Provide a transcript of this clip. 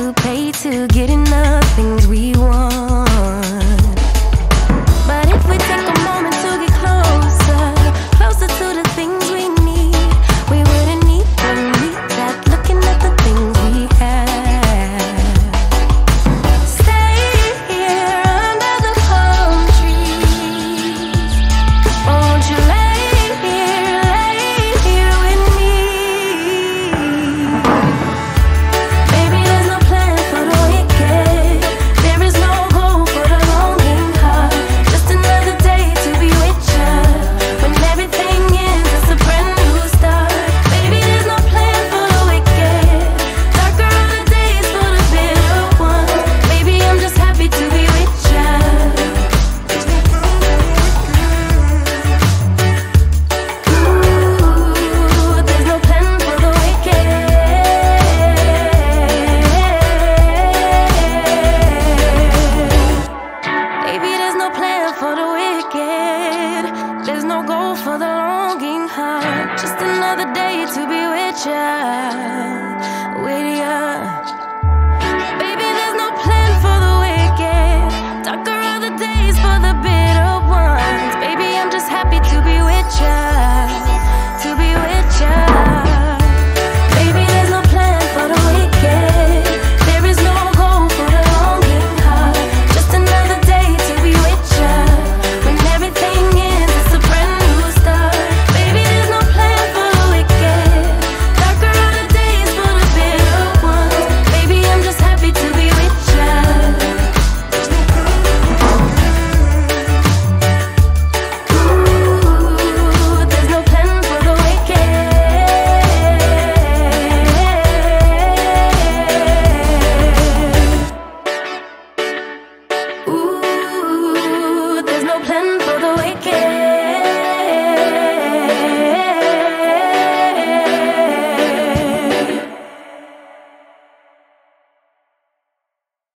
to pay to get enough things we want. But if we take Just another day to be with ya, with ya.